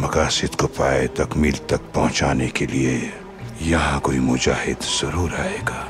मकासद को पाए तकमील तक पहुँचाने के लिए यहाँ कोई मुजाहिद ज़रूर आएगा।